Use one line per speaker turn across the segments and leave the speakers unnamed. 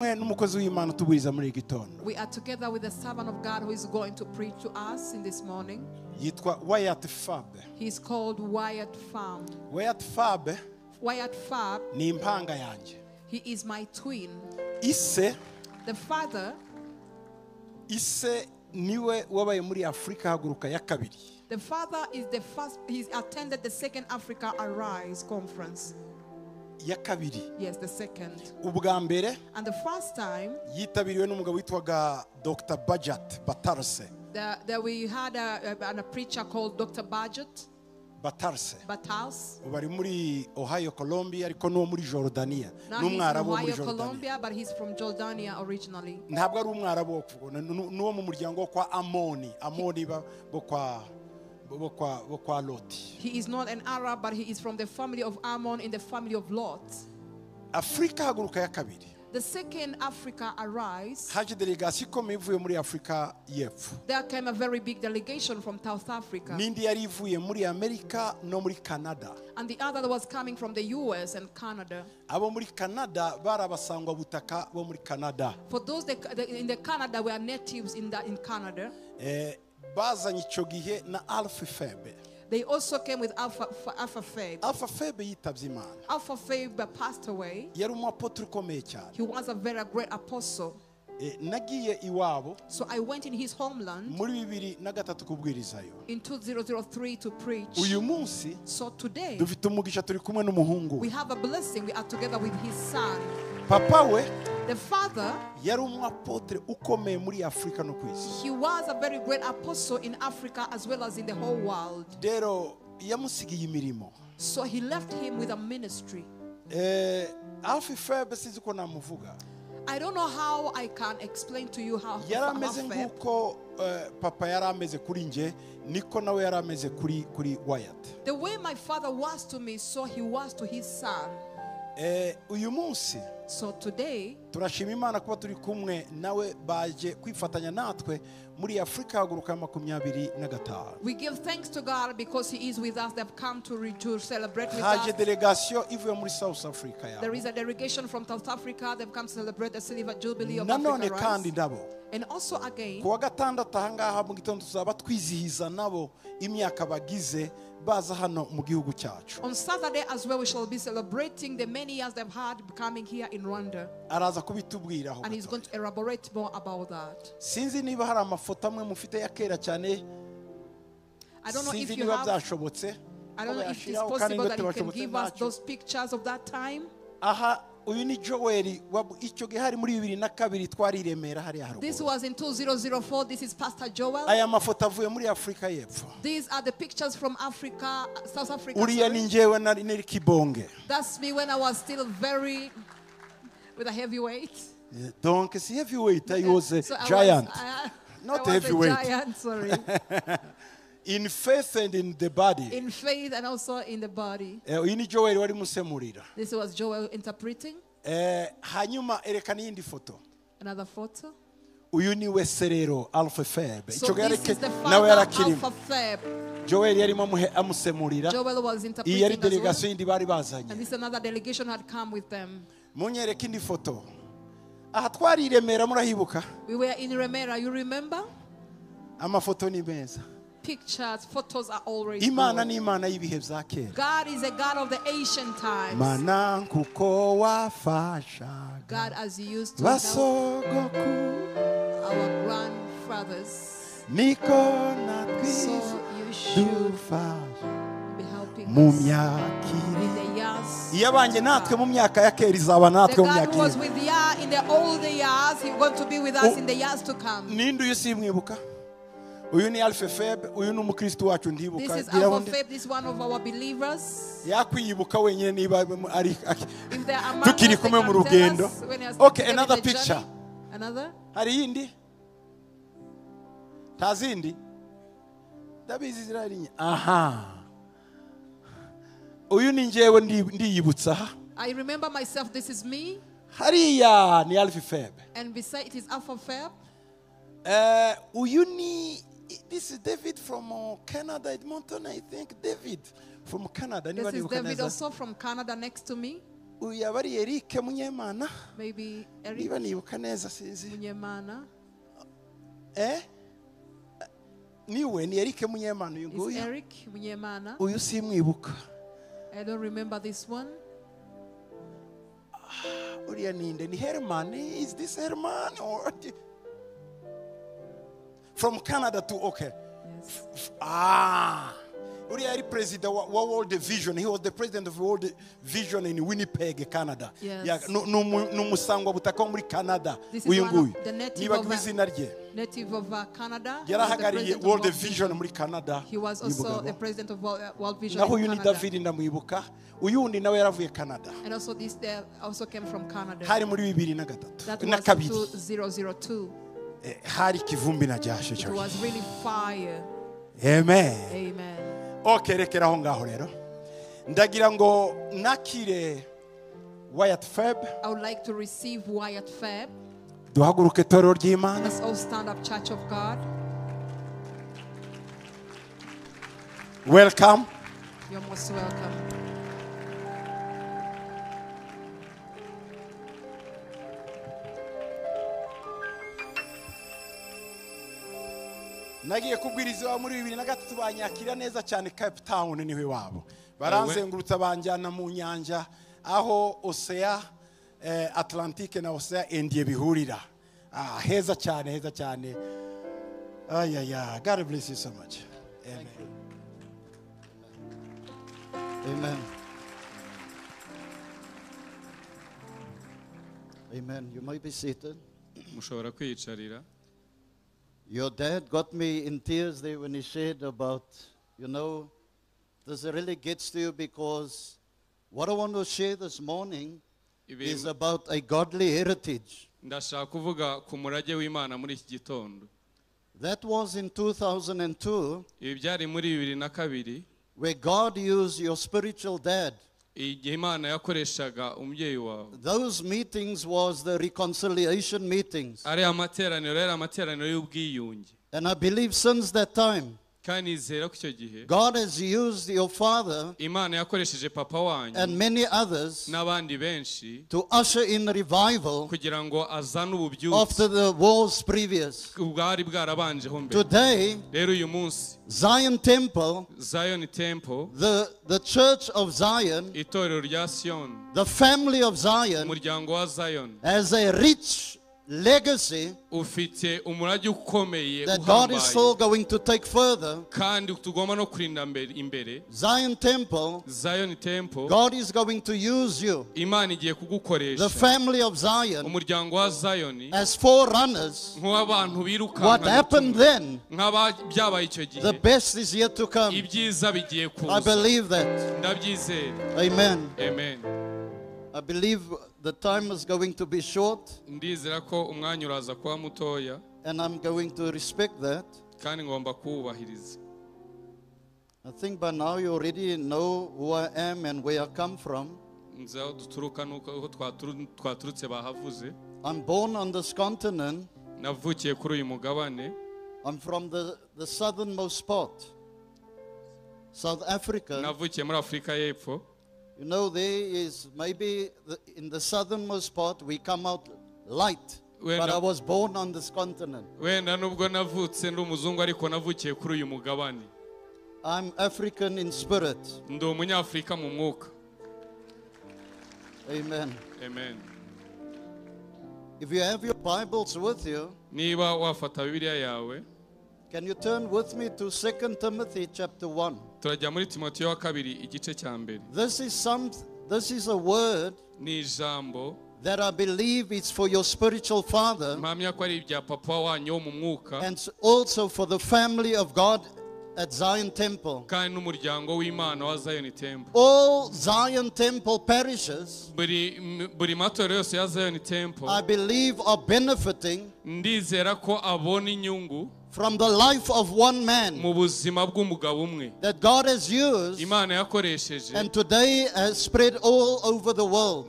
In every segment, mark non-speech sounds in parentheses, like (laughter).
kumwe n'umukozi w'imana utubwiriza muri iki gitondo
We are together with the servant of God who is going to preach to us in this morning.
yitwa fabe
He's called Wyatt Farm.
fabe
Wyatt Fabe,
ni impanga yanjye
he is my twin.
ise
The father,
ise niwe wabaye muri afurika haguruka ya kabiri
the father is the first, he attended the second Africa Arise conference.
iya kabiri. Ubwa mbere yitabiriwe n'umugabo witwaga dr. Bajat batarse. batarse. Bari muri ohio colombia ariko n'uwo muri
jorodaniya
n'umwarabu wo muri
jorodaniya
ntabwo ari umwarabu n'uwo mu muryango wo kwa amoni. Amoni bo kwa
He is not an Arab, but he is from the family of Ammon in the family of Lot.
afurika haguruka ya kabiri.
The second Africa Arise,
haje delegasiyo ikomeye ivuye muri afurika y'epfo.
There came a very big delegation from South Africa.
n'indi yari ivuye muri amerika no muri canada.
And the other that was coming from the US and Canada.
abo muri canada bari abasangwabutaka bo muri canada.
For those that in the Canada were natives in, that, in Canada,
Eh, bazanye icyo gihe na alpha febe
they also came with Alpha, Alpha Fabe.
alpha febe yitabye imana
Alpha Fabe passed away.
yari ukomeye cyane
He was a very great apostle.
Eh, nagiye iwabo
So I went in his homeland
muri bibiri na gatatu kubwirizayo
in 2003 to preach.
uyu munsi
So today,
dufite umugisha turi kumwe n'umuhungu
we
we
have a blessing. We are together with his son.
Papa we
The father,
yari ukomeye muri afurika no ku isi
he was a very great apostle in Africa as well as in the whole world.
rero yamusigiye imirimo
So he left him with a ministry.
Eh, alpha febe sinzi namuvuga
I don't know how I can explain to you how
yari ameze nk'uko eh, papa yari ameze kuri nge niko nawe yari ameze kuri kuri wayat
the way my father was to me, so he was to his son.
Eh, uyu munsi turashima imana kuba turi kumwe nawe baje kwifatanya natwe muri afurika haguruka makumyabiri na gatanu haje delegasiyo ivuye muri south africa nanone kandi nabo ku wa gatandatu ahangaha mu gitondo tuzaba twizihiza nabo imyaka bagize baza hano mu gihugu cyacu
on Saturday as well, we shall be celebrating the many years they've had coming here in Rwanda.
araza kubitubwiraho
And he's going to elaborate more about that.
sinzi niba hari amafoto amwe mufite ya kera cyane
I don't know if
sinzi
you
niba
have,
byashobotse
I don't know if it's possible that you can give us those pictures of that time.
aha uyu ni joel icyo gihe hari muri bibiri na kabiri twari i remera hariya
This was in 2004. This is Pastor Joel.
aya mafoto avuye muri afurika y'epfo
These are the pictures from Africa, South Africa.
uriya ni njyewe nari nari kibonge
That's me when I was still very with a heavy weight.
donc si heavyweight i was a
So I was-
giant
I-
Not
I was
heavyweight.
A giant, sorry. (laughs)
in faith and in the body.
In faith and also in the body.
Eh, ni joel
This was Joel interpreting.
Eh, hanyuma erekana iyindi foto.
Another photo.
uyu ni we serero alpha feb.
So
icyo yareke- nawe yarakirimo. Joel yarimo amusemurira iyi yari delegasiyo yindi bari bazanye.
And this another delegation had come with them.
munyereke indi foto. Aha twari i remera murahibuka?
We were in Remera, you remember?
amafoto ni meza
pictures, photos are already
imana ni imana y'ibihe bya kera.
God is a God of the ancient times.
Mana kuko wafasha
God as you used to
basogoku
our grandfathers.
Niko natwe dufasha. mu myaka iri. iyabanjye natwe mu myaka ya kera izaba natwe mu myaka iri.
Oh.
ninde uyu simwibuka uyu ni alfefeb uyu ni umukristo wacu ndibuka
this
is
alfefeb this one of our believers.
Yakwiyibuka wenyine niba ari tukiri kumwe mu rugendo. okay another picture.
Another?
Hari yindi nta zindi ndabizi zirari nke aha. Uyu ni ngewe ndiyibutsa.
I remember myself this is me.
Hariya ni alfefeb
and beside it is alfefeb
eh, uyu ni this is david from uh, canada. Edmonton i think. David from canada.
This is David
neza
also from Canada next to me.
uyu yaba ari erike munyemana.
Maybe Eric
niba nibuka neza sinzi
Munyemana.
eh? Niwe ni erike munyemana uyu
Is
nguyu
Eric Munyemana?
uyu simwibuka
I don't remember this one.
uriya ninde? Ni herman. Is this herman or from canada to okay.
Yes.
ah. Uriya yari perezida wa, wa world vision. He was the president of world vision in winnipeg canada.
Yes.
Ya- nu- ni umu- ni umusangwabutaka wo canada.
This is
uyu
one of the native of a-
rye.
Native of uh, Canada. He was the of
world vision muri canada.
He was also the president of World, uh, Vision
naho
in
uyu ni david ndamwibuka uyu wundi nawe yaravuye canada.
And also this there also came from Canada.
hari muri bibiri na
That
gatatu na
was
kabiri.
2002.
Eh, hari kivumbi na jasho
It
cyo
was really fire.
amen
Amen.
ok rekera aho ngaho rero ndagira ngo nakire Wyatt Fabe
I would like to receive Wyatt Fabe.
duhaguruke itorero ry'imana
Let's all stand up, Church of God.
welcome
You're most welcome.
Nagiye kubwiriza iwabo muri bibiri na gatatu banyakira neza cyane cape town ni we wabo. Baranzengurutsa banjyana mu nyanja aho osea eh, atlantique na osea indiye bihurira. Ah, heza cyane heza cyane. Ayaya god bless you so much. Amen.
Amen. Amen. You may be seated.
mushobora kwiyicarira.
Your dad got me in tears there when he shared about, you know, this really gets to you because what I want to share this morning is about a godly heritage.
ndashaka kuvuga ku murage w'imana muri iki gitondo
That was in 2002
ibi byari muri bibiri na
where God used your spiritual dad.
Igihe imana yakoreshaga umubyeyi wawe
Those meetings was the reconciliation meetings.
ariya materaniro yari amateraniro y'ubwiyunge
And I believe since that time,
kandi nizera ko icyo gihe
God has used your father
imana yakoresheje papa wanyu
and many others to usher in revival
kugira ngo azane ububyutse
after the wars previous.
bwari bwarabanjeho mbere
Today,
rero uyu munsi
Zion Temple,
zion temple
the, the church of Zion,
itorero rya siyoni
the family of Zion,
umuryango wa zion
has a rich legacy
ufite umurage ukomeye
that God is still going to take further.
kandi tugomba no kurinda mbere- imbere
Zion Temple,
zion temple
God is going to use you.
imana igiye
The family of Zion,
umuryango wa zayoni
as forerunners.
nk'abantu
What happened then,
nk'ababyabaye icyo gihe
the best is yet to come.
ibyiza bigiye
I believe that.
ndabyizera
Amen.
amen
I believe the time is going to be short,
ndizera ko umwanya uraza kuba mutoya
and I'm going to respect that.
kandi ngomba kuwubahiriza
I think by now you already know who I am and where I come from.
nzi aho duturuka n'uko twaturutse bahavuze
I'm born on this continent.
navukiye kuri uyu mugabane
I'm from the, the southernmost part, South Africa.
navukiye muri afurika y'epfo
You know, there is maybe the, in the southernmost part we come out light,
When
but
I-
I was born on this continent.
wenda nubwo navutse ndi umuzungu ariko navukiye kuri uyu mugabane
I'm African in spirit.
ndi umunyafurika mu mwuka
Amen.
amen
If you have your Bibles with you,
niba wafata bibiliya yawe
can you turn with me to 2 Timothy chapter 1?
turajya muri timoteyo wa kabiri igice cya mbere
This is some this is a word
ni ijambo
that I believe is for your spiritual father
mpamya ko ari ibya papa wanyu wo mu mwuka
and also for the family of God at Zion Temple.
kandi n'umuryango w'imana wa zayoni temple
All Zion Temple parishes,
buri buri matorero yose ya zayoni temple
I believe, are benefiting
ndizera ko abona inyungu
from the life of one man
mu buzima bw'umugabo umwe.
that God has used and today has spread all over the world.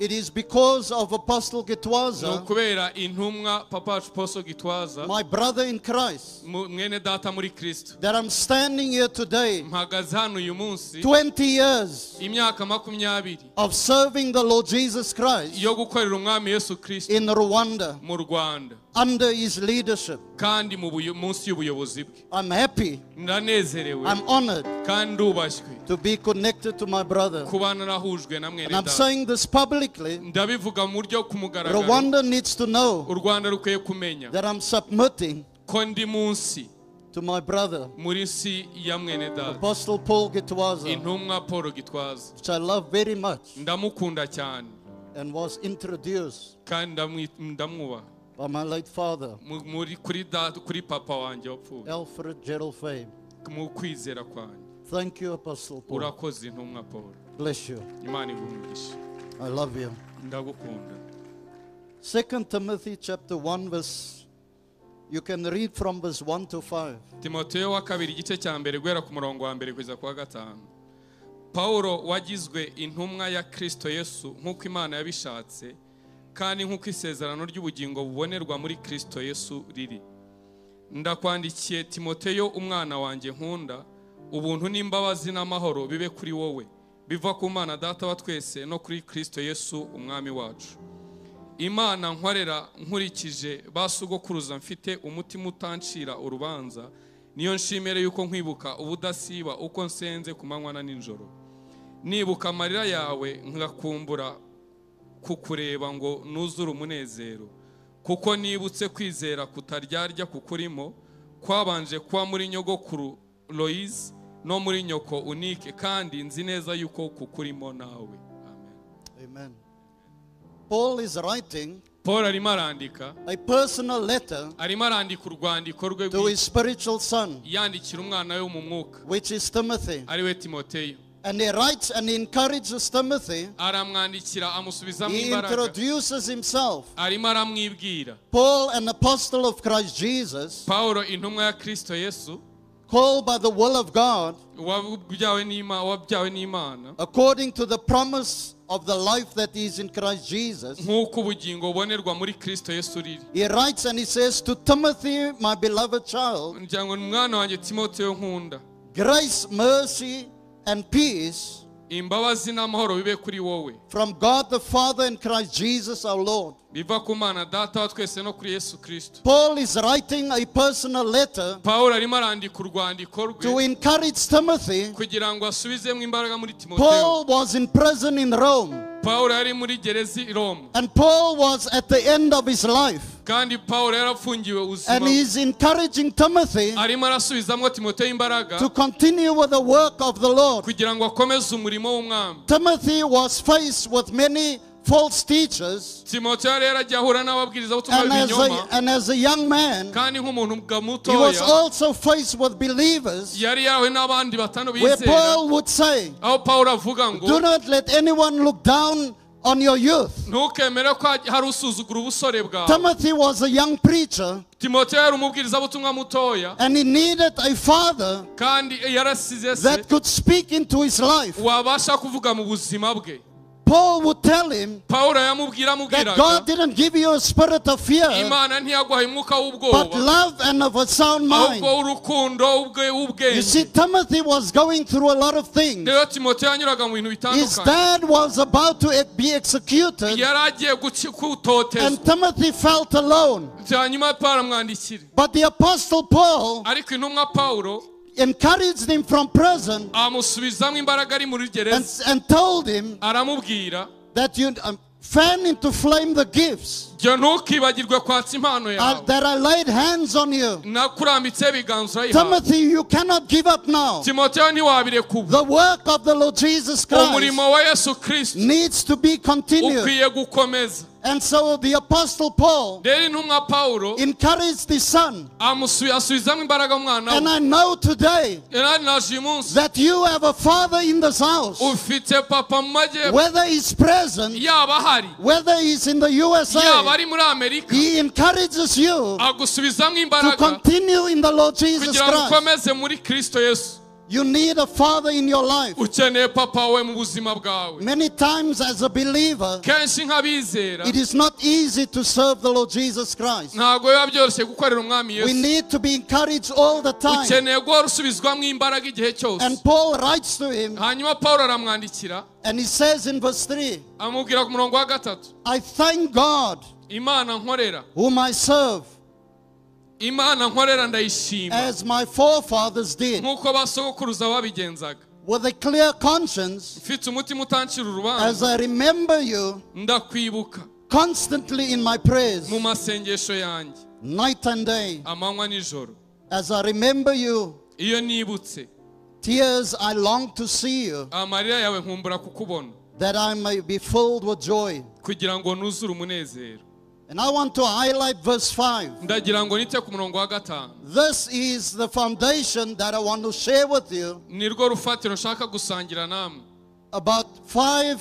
It is because of Apostle Gitwaza,
ukubera intumwa papa wacu poso gitwaza
my brother in Christ,
mwene data muri kristo.
that I'm standing here today,
mpagaze hano uyu munsi
20 years
imyaka makumyabiri
of serving the Lord Jesus Christ
yo gukorera umwami yesu kristo
in Rwanda.
mu rwanda
under his leadership.
kandi munsi y'ubuyobozi bwe.
I'm happy,
ndanezerewe.
I'm honored
kandi ndubashywe
to be connected to my brother.
kuba narahujwe na mwene
And I'm
data.
saying this publicly.
ndabivuga mu buryo ku mugaragaro.
Rwanda needs to know
rwanda rukwiye kumenya
that I'm submitting
ko ndi munsi
to my brother,
muri si ya mwene data.
Apostle Paul Gitwaza,
intumwa paul gitwaza.
which I love very much
ndamukunda cyane.
and was introduced
kandi ndamwi- ndamwubaha
by my late father,
Mu- muri kuri data kuri papa wanjye wapfuye
Alfred Gerald Fabe.
mu kwizera kwanjye
Thank you, Apostle Paul.
urakoze intumwa paul
Bless you.
imana
I love you.
ndagukunda
Second Timothy chapter 1 verse you can read from verse 1 to 5.
timoteyo wa kabiri igice cya mbere guhera ku murongo wa mbere kugeza ku wa gatanu pawulo wagizwe intumwa ya kristo yesu nk'uko imana yabishatse kandi nk'uko isezerano ry'ubugingo bubonerwa muri kristo yesu riri. Ndakwandikiye timoteyo umwana wanjye nkunda ubuntu n'imbabazi n'amahoro bibe kuri wowe biva ku mana data wa twese no kuri kristo yesu umwami wacu. Imana nkorera nkurikije basugokuruza mfite umutima utancira urubanza niyo nshimire yuko nkwibuka ubudasiba uko nsenze ku manywa na nijoro. Nibuka amarira yawe ngakumbura kukureba ngo nuzure umunezero. Kuko nibutse kwizera kutaryarya kukurimo kwabanje kuba muri nyogokuru loyize no muri nyoko unike kandi nzi neza yuko kukurimo nawe. Amen.
Paul is writing
paul arimo arandika.
a personal letter
arimo arandika urwandiko rwe
to his spiritual son,
yandikira umwana we mu mwuka.
which is Timothy.
ari we timoteyo.
And he writes and he encourages Timothy. He introduces himself. Paul, an apostle of Christ Jesus,
pawulo intumwa ya kristo yesu
called by the will of God,
wabyawe n'Ima- wabyawe n'imana
according to the promise of the life that is in Christ Jesus.
nk'uko ubugingo bubonerwa muri kristo yesu riri
He writes and he says to Timothy, my beloved child,
ngira ngo ni umwana wanjye timoteyo nkunda
grace, mercy, and peace
imbabazi n'amahoro bibe kuri wowe
from God the Father and Christ Jesus our Lord.
biva ku mana data wa twese no kuri yesu kristo
Paul is writing a personal letter
pawulo arimo arandika urwandiko
to encourage Timothy.
kugira ngo asubizemo imbaraga muri timoteyo
Paul was in prison in Rome,
pawulo yari muri gereza i roma
and Paul was at the end of his life.
Kandi pawulo yarafungiwe ubuzima
And he's encouraging Timothy
arimo arasubizamo timoteyo imbaraga
to continue with the work of the Lord.
kugira ngo akomeze umurimo w'umwami.
Timothy was faced with many false teachers,
timoteyo yari yaragiye ahura n'ababwirizabutumwa
and as, a, and as a young man,
kandi nk'umuntu bwa
he was also faced with believers
yari yarahuye n'abandi batanu
where Paul would say,
aho pawulo avuga ngo
Do not let anyone look down on your youth.
ntukemere ko hari usuzugura ubusore bwawe
Timothy was a young preacher,
timoteyo yari umubwirizabutumwa mutoya
and he needed a father
kandi yarasize se
that could speak into his life.
wabasha kuvuga mu buzima bwe
Paul would tell him that God didn't give you a spirit of fear,
imana ntiyaguhaye umwuka
but love and of a sound mind.
ahubwo urukundo ubwe
You see, Timothy was going through a lot of things.
rero timoteyo yanyuraga mu bintu
His dad was about to be executed,
yari agiye guci- kutotezwa
and Timothy felt alone.
hanyuma pawulo amwandikira
But the Apostle Paul
ariko intumwa pawulo
encouraged him from prison
amusubizamo imbaraga ari muri
and, and told him that you um, fan into flame the gifts
jya ntukibagirwe kwatsa impano
uh, that I laid hands on you.
nakurambitseho ibiganza urayihawe
Timothy, you cannot give up now.
timoteyo ntiwabireka ubu.
The work of the Lord Jesus Christ
umurimo wa yesu kirisito
needs to be continued. And so the Apostle Paul
rero intumwa pawulo
encouraged his son.
amusu- asubizamo imbaraga umwana
And I know today
Rero naje uyu munsi.
that you have a father in this house,
ufite papa mu majyepfo.
Whether he's present, whether he's in the USA,
ari muri amerika
he encourages you
agusubizamo
to
imbaraga
continue in the Lord Jesus
kugira ngo
Christ.
ukomeze muri kirisito yesu
You need a father in your life.
ukeneye papa wawe mu buzima bwawe.
Many times, as a believer,
kenshi nk'abizera.
it is not easy to serve the Lord Jesus Christ.
ntabwo biba byoroshye gukorera umwami
We
yesu.
need to be encouraged all the time.
ukeneye guhora usubizwamo imbaraga igihe cyose.
And Paul writes to him,
hanyuma paul aramwandikira.
and he says in verse 3
amubwira ku murongo wa gatatu.
I thank God,
imana nkorera.
whom I serve,
imana nkorera ndayishima.
As my forefathers did,
nk'uko basogokuruza babigenzaga.
With a clear conscience,
mfite umutima utancira
as I remember you
ndakwibuka.
constantly in my prayers,
mu masengesho yanjye.
night and day.
amanywa nijoro.
As I remember you,
iyo nibutse.
tears I long to see you,
amarira yawe nkumbura kukubona.
that I may be filled with joy.
kugira ngo nuzure umunezero
And I want to highlight verse 5.
ndagira ngo nite ku murongo wa gatanu
This is the foundation that I want to share with you
ni rwo rufatiro nshaka gusangira namwe
about five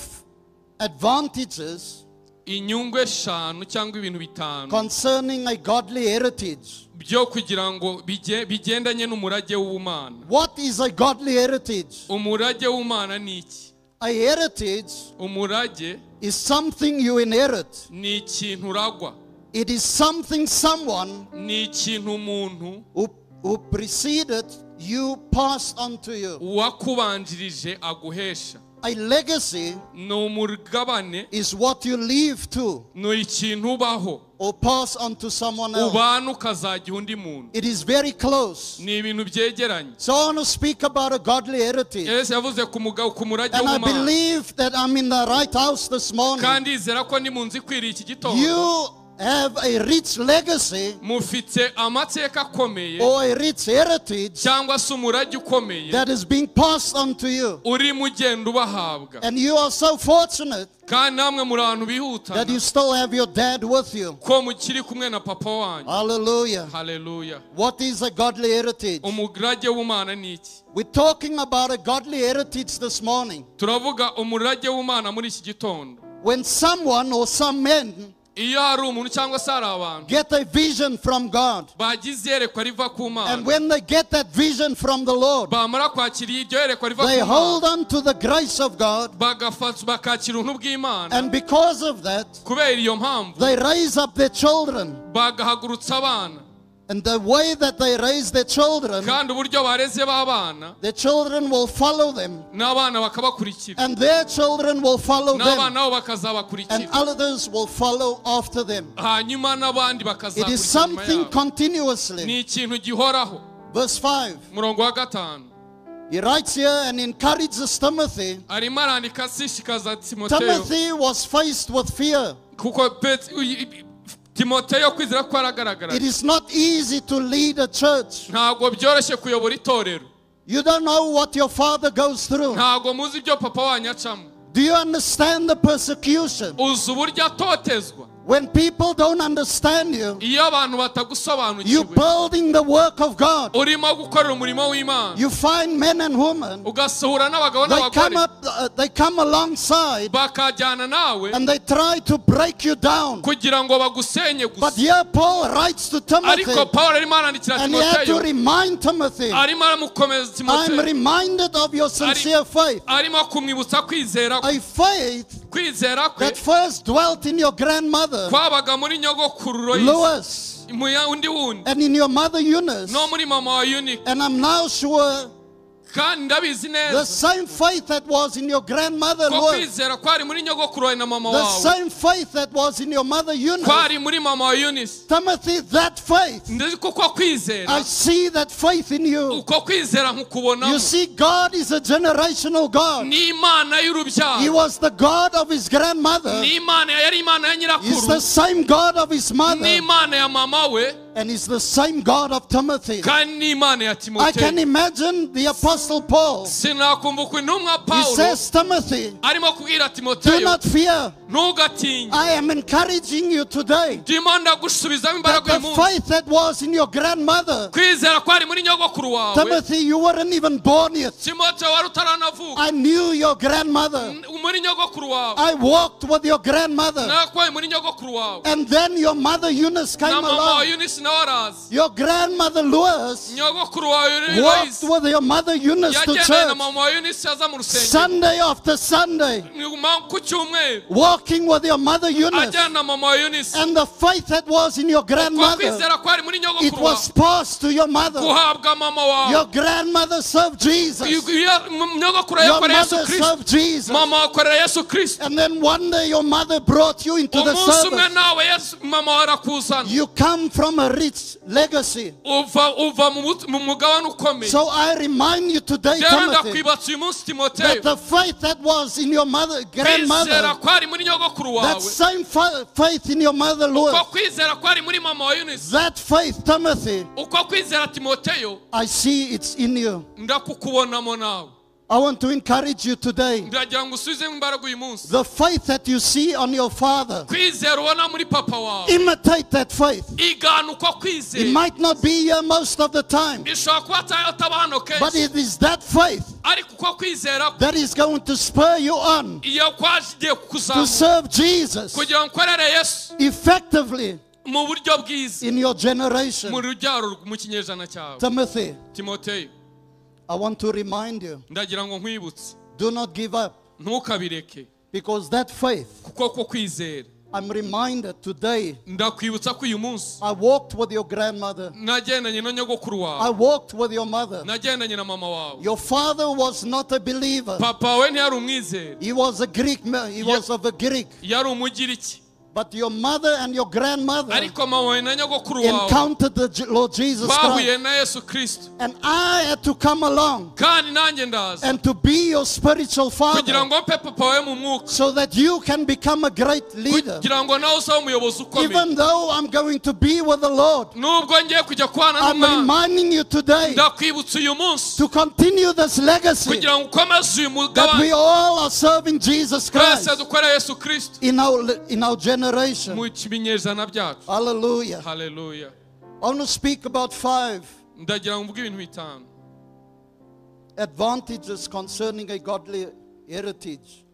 advantages
inyungu eshanu cyangwa ibintu bitanu
concerning a godly heritage.
byo kugira ngo bige- bigendanye n'umurage w'ubumana
What is a godly heritage?
umurage w'ubumana ni iki
A heritage
umurage
is something you inherit.
ni ikintu uragwa
It is something someone
ni ikintu umuntu
who, who preceded you passed on to you.
uwakubanjirije aguhesha
A legacy
ni umugabane
is what you leave to
ni ikintu ubaho
or pass on to someone else.
ubana ukazajya undi muntu
It is very close.
ni ibintu byegeranye
So I want to speak about a godly heritage.
yesu yavuze ku mugabo ku murage
And I believe that I'm in the right house this morning.
kandi izera ko ni mu nzu ikwiriye iki gitondo
You have a rich legacy
mufite amateka akomeye
or a rich heritage
cyangwa se umurage ukomeye
that is being passed on to you.
urimo ugenda ubahabwa
And you are so fortunate
kandi namwe muri abantu
that you still have your dad with you.
ko mukiri kumwe na papa wanyu
Hallelujah.
haleluya
What is a godly heritage?
umurage w'umana ni iki
We're talking about a godly heritage this morning.
turavuga umurage w'umana muri iki gitondo
When someone or some men
iyo hari umuntu cyangwa se hari abantu.
Get a vision from God,
bagize iyerekwa riva ku
and when they get that vision from the Lord,
bamara kwakira iryo yerekwa riva
they hold on to the grace of God,
bagafata bakakira ubuntu bw'imana.
And because of that,
kubera iyo mpamvu
they raise up their children. And the way that they raise their children,
kandi uburyo bareze b'abana
the children will follow them,
n'abana bakabakurikira
and their children will follow
n'abana
them,
nabo
and
bakazabakurikira
others will follow after them.
hanyuma n'abandi
It is
bakazakurikira
something
yabo
continuously.
ni ikintu gihoraho
Verse 5.
umurongo wa gatanu
He writes here and encourages Timothy.
arimo arandika ashishikaza timoteyo
Timothy was faced with fear.
kuko Pet- uy-
It is not easy to lead a church.
ntabwo byoroshye kuyobora itorero
You don't know what your father goes through.
ntabwo muzi ibyo papa wanyu acamo
Do you understand the persecution?
Uzi uburyo atotezwa
When people don't understand you, you
batagusobanukiwe
building the work of God.
urimo gukorera umurimo w'imana.
You find men and women, they come up, uh, they come alongside and they try to break you down.
kugira ngo bagusenye
But here Paul writes to Timothy,
ariko pawulo arimo arandikira
and he had to remind Timothy, I'm reminded of your sincere faith, a faith
kwizera kwe.
that first dwelt in your grandmother,
kwabaga muri nyogokururo y'isi.
Lois,
mu ya- undi wundi.
And in your mother Eunice.
no muri mama wa unike
And I'm now sure
kandi ndabizi
the same faith that was in your grandmother
ko
Lois,
kwizera kwari muri nyogokuru wawe na mama
the same faith that was in your mother Eunice,
kwari muri mama wa unisi
Timothy, that faith,
ndetse kuko kwizera.
I see that faith in you.
uko kwizera nkukubonamo
You see, God is a generational God.
ni imana
He was the God of his grandmother.
ni imana yari imana ya
He's the same God of his
ni
mother.
imana ya mama we
And he's the same God of Timothy.
kandi ni imana ya
I can imagine the Apostle Paul. He says, Timothy, do not fear. I am encouraging you today that the faith that was in your grandmother,
kwizera kwari muri nyogokuru wawe
Timothy, you weren't even born yet.
timoteyo wari utaranavuka
I knew your grandmother.
muri nyogokuru wawe
I walked with your grandmother.
nakwaye muri nyogokuru wawe
And then your mother Eunice came along. Your grandmother Lois
nyogokuru
walked with your mother Eunice to church.
mama wa Eunice aza mu rusengero
Sunday after Sunday,
nyuma ku cyumweru
walking with your mother Eunice.
ajyana na mama wa Eunice.
And the faith that was in your grandmother,
kwizera kwari muri
it was passed to your mother.
guhabwa mama wawe
Your grandmother served Jesus.
Iyo- iyo- nyogokuru
Your mother served Jesus.
mama wakorera yesu kirisito
And then one day your mother brought you into the service.
nawe yesu mama wawe arakuzana
You come from a rich legacy.
uva uva mu but- mu mugabane ukomeye.
So I remind you today, Timothy,
ndakwibatsa uyu munsi timoteyo.
that the faith that was in your mother, grandmother,
kwari muri nyogokuru
that same faith in your mother, Lord,
kwizera kwari muri mama wa Eunice
that faith, Timothy,
uko kwizera timoteyo.
I see it's in you. I want to encourage you today.
ndagira ngo usubizemo imbaraga uyu munsi.
The faith that you see on your father,
kwizera ubona muri papa wawe.
Imitate that faith. It might not be here most of the time,
bishobora kuba ata- ataba hano
but it is that faith
ariko uko kwizera
that is going to spur you on to serve Jesus
kugira ngo ukorere yesu.
effectively
mu buryo bwiza.
in your generation.
mu rubyaro mu kinyejana cyawe.
Timothy, I want to remind you
ndagira ngo nkwibutse.
do not give up
ntukabireke.
because that faith,
kuko ko kwizera.
I'm reminded today,
ndakwibutsa ko uyu munsi.
I walked with your grandmother,
nagendanye na nyogokuru
I
wawe
walked with your mother.
nagendanye na mama wawe.
Your father was not a believer,
papa we ntiyari umwizera.
He was a Greek man, he was of a Greek.
yari umugiriki
But your mother and your grandmother
ariko mama wawe na nyogokuru wawe
encountered the Lord Jesus Christ.
bahuye na yesu kirisito
And I had to come along
kandi nanjye ndaza
and to be your spiritual father
ngo mpe papa wawe mu mwuka
so that you can become a great leader.
kugira ngo nawe uzabe umuyobozi ukomeye
Even though I'm going to be with the Lord,
nubwo ngiye kujya kubana
I'm reminding you today
ndakwibutsa uyu munsi.
to continue this legacy
kugira ngo ukomeze uyu
that we all are serving Jesus Christ
dukore yesu kirisito
in our, in our generation.
Byacu
Hallelujah.
haleluya
I want to speak about five
ndagira ngo mvuge ibintu bitanu
advantages concerning a godly heritage.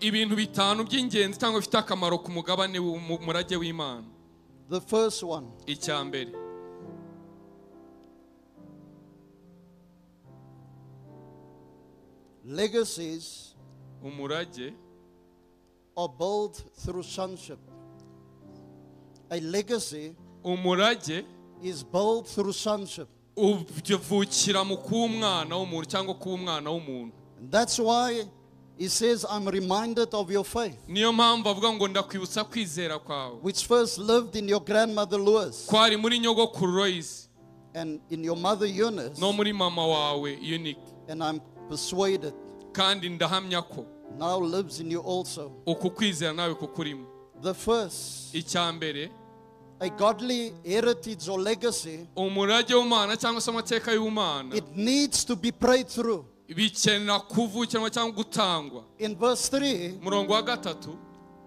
Ibintu bitanu by'ingenzi cyangwa bifite akamaro ku mugabane w'umurage w'imana
The first one.
Icya mbere
legacies
umurage
are built through sonship. A legacy
umurage
is built through sonship.
uvukira mu kuba umwana w'umuntu cyangwa kuba umwana w'umuntu
And that's why he says, I'm reminded of your faith,
niyo mpamvu avuga ngo ndakwibutsa kwizera kwawe
which first lived in your grandmother Lois
kwari muri nyogokuru Loise
and in your mother Eunice.
no muri mama wawe unique
And I'm persuaded
kandi ndahamya ko
now lives in you also.
uku nawe kukurimo
The first,
icya mbere
a godly heritage or legacy,
umurage w'umwana cyangwa se amateka y'umwana
it needs to be prayed through.
bikenera kuvukiranwa cyangwa gutangwa.
In verse 3,
umurongo wa gatatu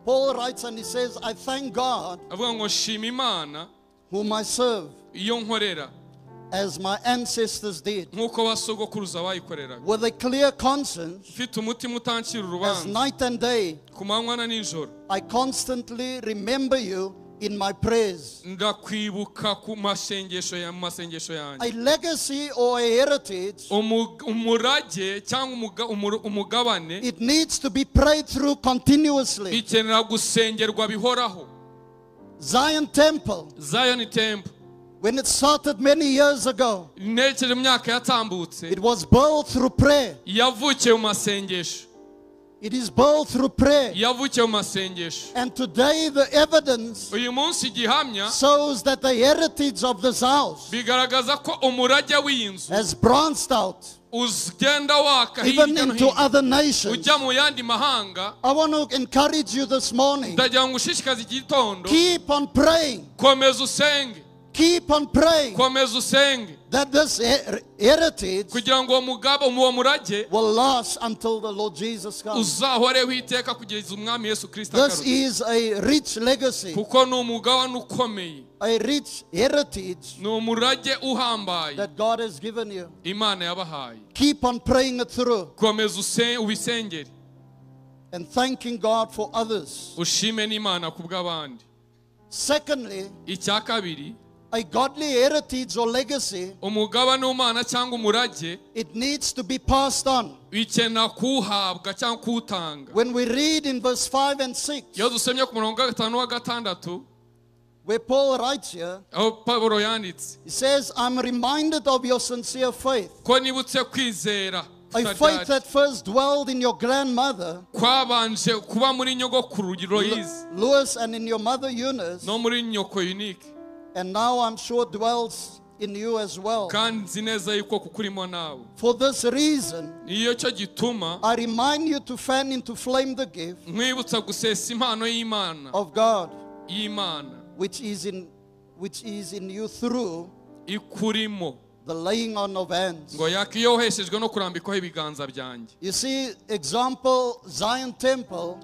Paul writes and he says, I thank God
avuga ngo shima imana
whom I serve,
iyo nkorera
as my ancestors did,
nk'uko basogokuruza bayikoreraga.
With a clear conscience,
ufite umutima utancira
as night and day, I constantly remember you in my prayers.
ndakwibuka ku masengesho ya mu masengesho yanjye.
A legacy or a heritage,
Umu- umurage cyangwa umuga- umur- umugabane
it needs to be prayed through continuously.
bikenera gusengerwa bihoraho.
Zion Temple,
zion temple
when it started many years ago,
ntekereje mu myaka yatambutse.
it was built through prayer.
yavukiye mu masengesho.
It is built through prayer.
yavukiye mu masengesho.
And today, the evidence
uyu munsi gihamya
shows that the heritage of this house
bigaragaza ko umurage w'iyi nzu
has branched out.
waka
even into other nations.
ujya mu yandi mahanga.
I want to encourage you this morning.
Ndagira ngo ushishikaze igitondo.
Keep on praying,
komeza usenge
keep on praying
komeza usenge.
that this he- heritage
kugira ngo uwo mugabo uwo murage
will last until the Lord Jesus comes.
uzahoreho iteka kugeza umwami yesu
This is a rich legacy,
kuko ni umugabane ukomeye
a rich heritage
ni umurage uhambaye.
that God has given you.
imana yabahaye.
Keep on praying it through
komeza ubisengere.
and thanking God for others.
ushime n'imana ku bw'abandi
Secondly,
icya kabiri
a godly heritage or legacy,
umugabane w'umwana cyangwa umurage
it needs to be passed on.
bikenera kuwuhabwa cyangwa kuwutanga.
When we read in verse 5 and 6,
iyo dusomye ku murongo wa gatanu wa gatandatu
where Paul writes here, he says, I'm reminded of your sincere faith,
ko nibutse kwizera
a faith that first dwelled in your grandmother,
kwabanje kuba muri nyogokuru Loyizi
Lois, and in your mother Eunice,
no muri nyoko yunike
and now I'm sure dwells in you as well.
kandi nzi neza yuko kuko urimo nawe.
For this reason,
niyo cyo gituma
I remind you to fan into flame the gift
nkwibutsa gusesa impano y'imana
of God, which is in which is in you through the laying on of hands.
ngo yakiyoheshejwe no kurambikwaho ibiganza byanjye.
You see, example Zion Temple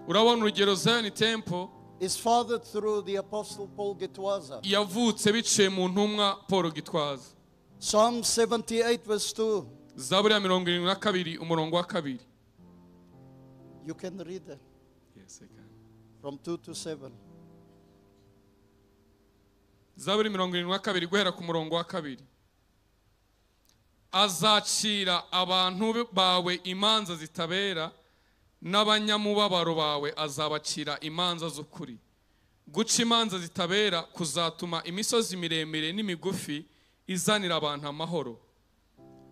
yavutse biciye mu ntumwa paul gitwaza. Zaburi ya mirongo irindwi na kabiri umurongo wa kabiri. Zaburi mirongo irindwi na kabiri guhera ku murongo wa kabiri. Azacira abantu bawe imanza zitabera n'abanyamubabaro bawe azabacira imanza z'ukuri. Guca imanza zitabera kuzatuma imisozi miremire n'imigufi izanira abantu amahoro.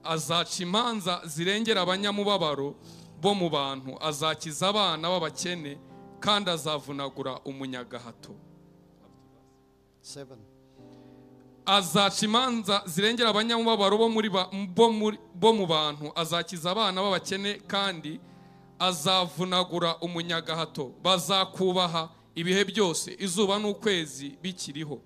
Azaca imanza zirengera abanyamubabaro bo mu bantu azakiza abana b'abakene kandi azavunagura umunyagahato.
7.
azaca imanza zirengera abanyamubabaro bo mu bantu azakiza abana b'abakene kandi azavunagura umunyagahato. Bazakubaha ibihe byose. Izuba n'ukwezi bikiriho.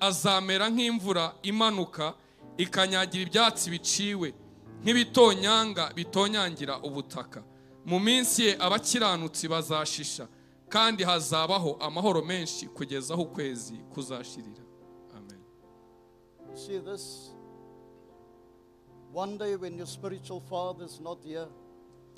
Azamera nk'imvura imanuka ikanyagira ibyatsi biciwe. Nk'ibitonyanga bitonyangira ubutaka. Mu minsi ye abakiranutsi bazashisha kandi hazabaho amahoro menshi kugeza aho ukwezi kuzashirira. Amen.
See this? One day when your spiritual father is not here,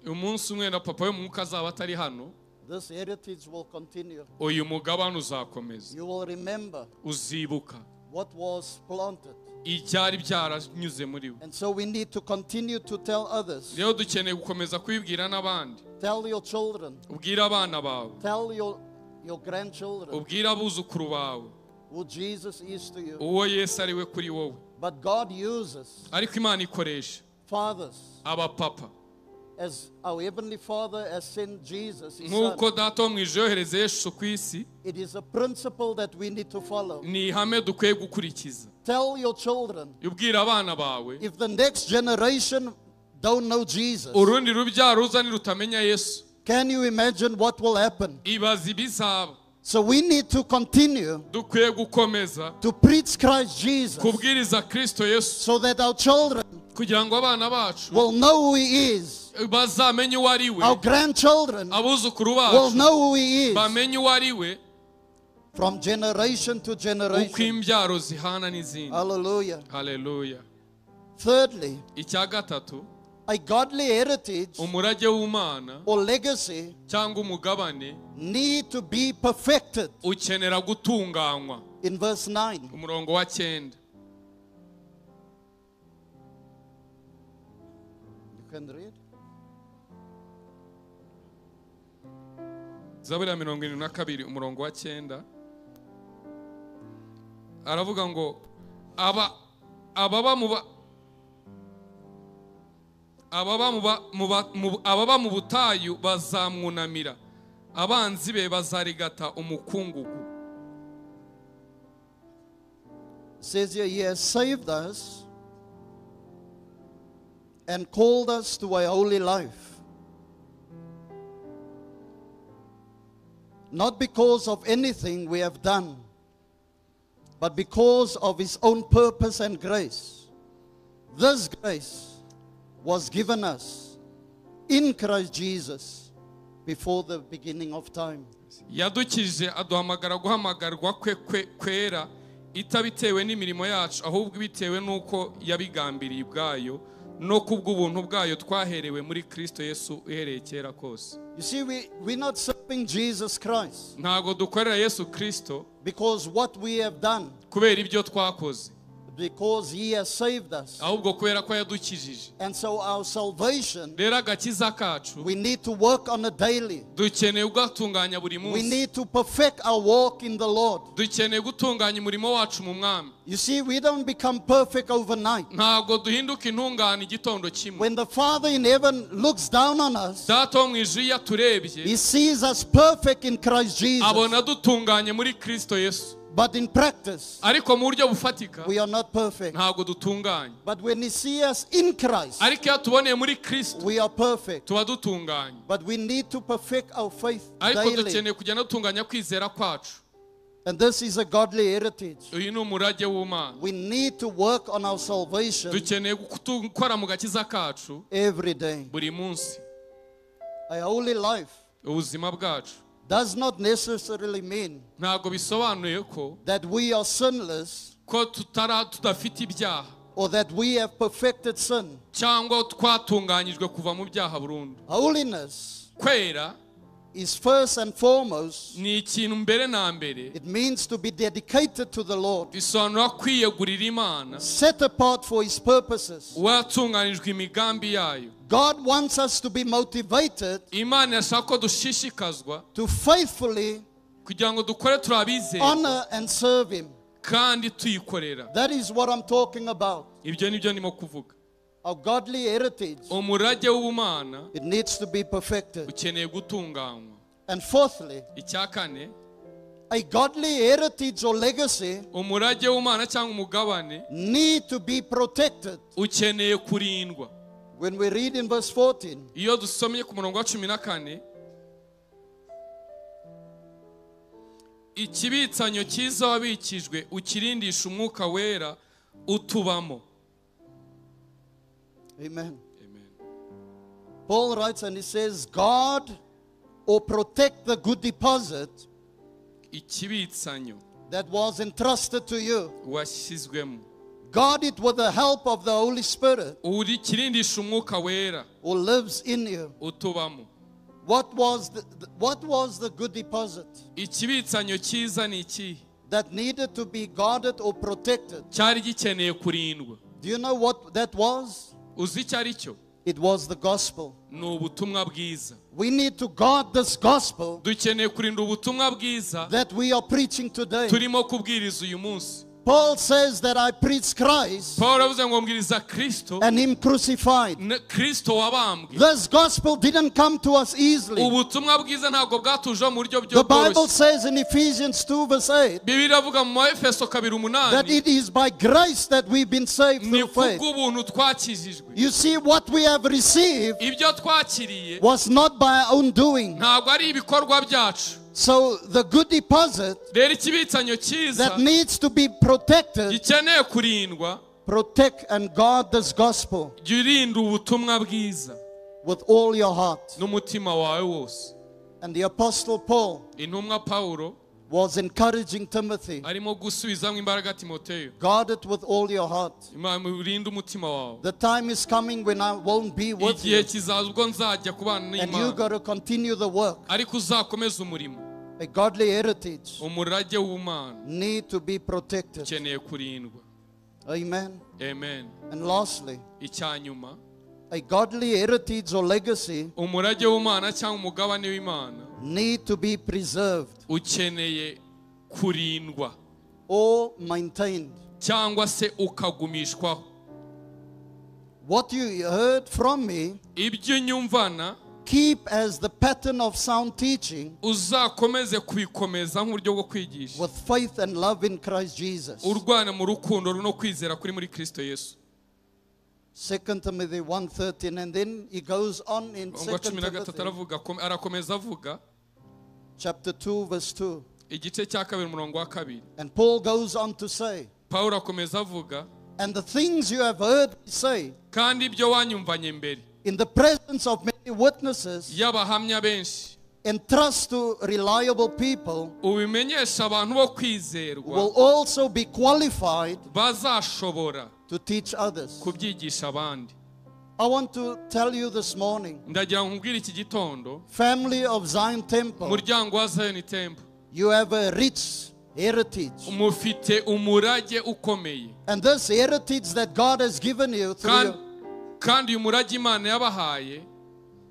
umunsi umwe na papa we mu mwuka azaba atari hano
this heritage will continue.
uyu mugabane uzakomeza.
You will remember
uzibuka.
what was planted.
ibyari byaranyuze muri we.
And so we need to continue to tell others.
rero dukeneye gukomeza kubibwira n'abandi.
Tell your children.
ubwire abana bawe.
Tell your, your grandchildren.
Ubwire abuzukuru bawe.
Who Jesus is to you.
uwo yesu ari we kuri wowe.
But God uses
ariko imana ikoresha.
fathers.
Abapapa
as our Heavenly Father has sent Jesus. His son.
data mu ijoro yohereza yesu ku isi
It is a principle that we need to follow.
ni ihame dukwiye gukurikiza
Tell your children
ubwire abana bawe
if the next generation don't know Jesus,
urundi rubyaro ruza nirutamenya yesu
can you imagine what will happen?
ibaza ibizaba
So we need to continue
dukwiye gukomeza
to preach Christ Jesus
kubwiriza kristo yesu
so that our children
kugira ngo abana bacu
will know who He is.
bazamenye uwo ari we
Our grandchildren
abuzukuru
will know who He is
bamenye uwo ari we
from generation to
uko
generation.
imbyaro zihana n'izindi
Hallelujah.
haleluya
Thirdly,
icya gatatu
a godly heritage
umurage w'umana
or legacy
cyangwa umugabane
need to be perfected.
ukenera gutunganywa
In verse 9,
umurongo wa cyenda
you can read.
zaburi ya mirongo irindwi na kabiri umurongo wa cyenda aravuga ngo aba ababa mu ababa mu butayu bazamwunamira abanzi be bazarigata umukungugu
says He has saved us and called us to a holy life. Not because of anything we have done, but because of His own purpose and grace. This grace was given us in Christ Jesus before the beginning of time.
yadukije aduhamagara guhamagarwa kwe kwe- kwera itabitewe n'imirimo yacu ahubwo bitewe n'uko yabigambiriye ubwayo no kubw'ubuntu bwayo twaherewe muri kristo yesu uhereye kera kose
You see, we, we're not serving Jesus Christ
ntabwo dukorera yesu kristo
because what we have done,
kubera ibyo twakoze
because He has saved us.
ahubwo kubera ko yadukijije
And so our salvation,
rero agakiza kacu
we need to work on a daily.
dukeneye kugatunganya buri
We
munsi
need to perfect our walk in the Lord.
dukeneye gutunganya umurimo wacu mu mwami
You see, we don't become perfect overnight.
ntabwo duhinduka intungane igitondo kimwe
When the Father in heaven looks down on us,
data wo mu ijuru iyo aturebye
He sees us perfect in Christ Jesus.
abona dutunganye muri kristo yesu
But in practice,
ariko mu buryo bufatika
we are not perfect.
ntabwo dutunganye
But when He sees us in Christ,
ariko iyo tuboneye muri kristo
we are perfect.
tuba dutunganye
But we need to perfect our faith
ariko
daily.
dukeneye kujya dutunganya kwizera kwacu
And this is a godly heritage.
uyu ni umurage w'umana
We need to work on our salvation
dukeneye gukora mu gakiza kacu
every day.
buri munsi
A holy life
ubuzima bwacu
does not necessarily mean
ntabwo bisobanuye ko
that we are sinless
ko tutara tudafite ibyaha
or that we have perfected sin.
cyangwa twatunganyijwe kuva mu byaha burundu
Holiness
kwera
is first and foremost,
ni ikintu mbere na mbere
it means to be dedicated to the Lord,
bisobanura kwiyegurira imana
set apart for His purposes.
watunganijwe imigambi yayo
God wants us to be motivated
imana irashaka ko dushishikazwa
to faithfully
kugira ngo dukore turi abizeye
honor and serve Him.
kandi tuyikorera
That is what I'm talking about.
ibyo ni byo ndimo kuvuga
Our godly heritage,
umurage w'ubumana
it needs to be perfected.
ukeneye gutunganywa
And fourthly,
icya kane
a godly heritage or legacy
umurage w'umwana cyangwa umugabane
need to be protected.
ukeneye kurindwa
When we read in verse 14,
iyo dusomye ku murongo wa cumi na kane ikibitsanyo cyiza wabikijwe ukirindisha umwuka wera utubamo
amen. Paul writes and he says, God or protect the good deposit that was entrusted to you. Guard it with the help of the Holy Spirit
uri kirindisha umwuka wera
who lives in you. What was the, what was the good deposit
ikibitsanyo cyiza ni
that needed to be guarded or protected?
cyari gikeneye kurindwa
Do you know what that was?
Uzi icyo ari cyo
It was the gospel.
ni ubutumwa bwiza
We need to guard this gospel
dukeneye kurinda ubutumwa bwiza
that we are preaching today.
Turimo kubwiriza uyu munsi
Paul says that I preach Christ
paul yavuze ngo mbwiriza kristo
and Him crucified. This gospel didn't come to us easily.
ubutumwa bwiza ntabwo bwatuje mu buryo
The Bible says in Ephesians 2, verse 8,
bibiri iravuga mu maefeso kabiri
that it is by grace that we've been saved through faith. You see, what we have received was not by our own doing.
Ntabwo ari ibikorwa byacu
So the good deposit
rero ikibitsanyo cyiza
that needs to be protected, protect and guard this gospel
jya urinda ubutumwa bwiza
with all your heart.
n'umutima wawe wose
And the Apostle Paul was encouraging Timothy
arimo gusubizamo imbaraga timoteyo
guard it with all your heart.
Imana urinde umutima wawe
The time is coming when I won't be with you,
kizaza ubwo nzajya kubana
and you got to continue the work.
Ariko uzakomeze umurimo
A godly heritage
umurage
need to be protected.
ukeneye kurindwa
Amen.
amen
And lastly, a godly heritage or legacy
umurage w'umana cyangwa umugabane w'imana
need to be preserved
ukeneye kurindwa
or maintained.
cyangwa se ukagumishwaho
What you heard from me,
ibyo
keep as the pattern of sound teaching
uzakomeze kubikomeza nk'uburyo bwo kwigisha.
with faith and love in Christ Jesus.
urwana mu rukundo no kwizera kuri muri kristo yesu.
2 Timothy 1.13 and then he goes on in 2
cumi na gatatu
Timothy
arakomeza avuga.
chapter 2 verse 2
igice cya kabiri umurongo wa kabiri.
And Paul goes on to say
pawulo akomeza avuga
and the things you have heard me say
kandi ibyo wanyumvanye mbere.
in the presence of many witnesses
y'abahamya benshi
entrust to reliable people
ubimenyesha abantu bo kwizerwa.
will also be qualified
bazashobora
to teach others.
kubyigisha abandi.
I want to tell you this morning,
ndagira ngo nkubwire iki
family of Zion Temple,
umuryango wa zayoni temple.
you have a rich heritage.
umurage
And this heritage that God has given you through,
kandi, kandi imana yabahaye